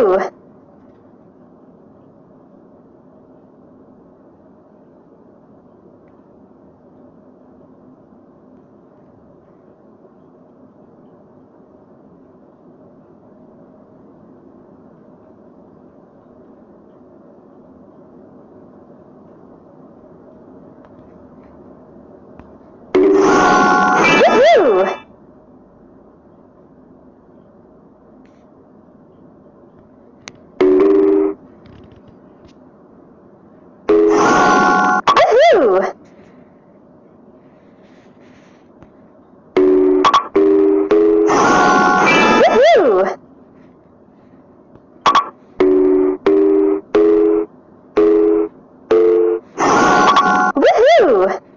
Woohoo! you? Woohoo!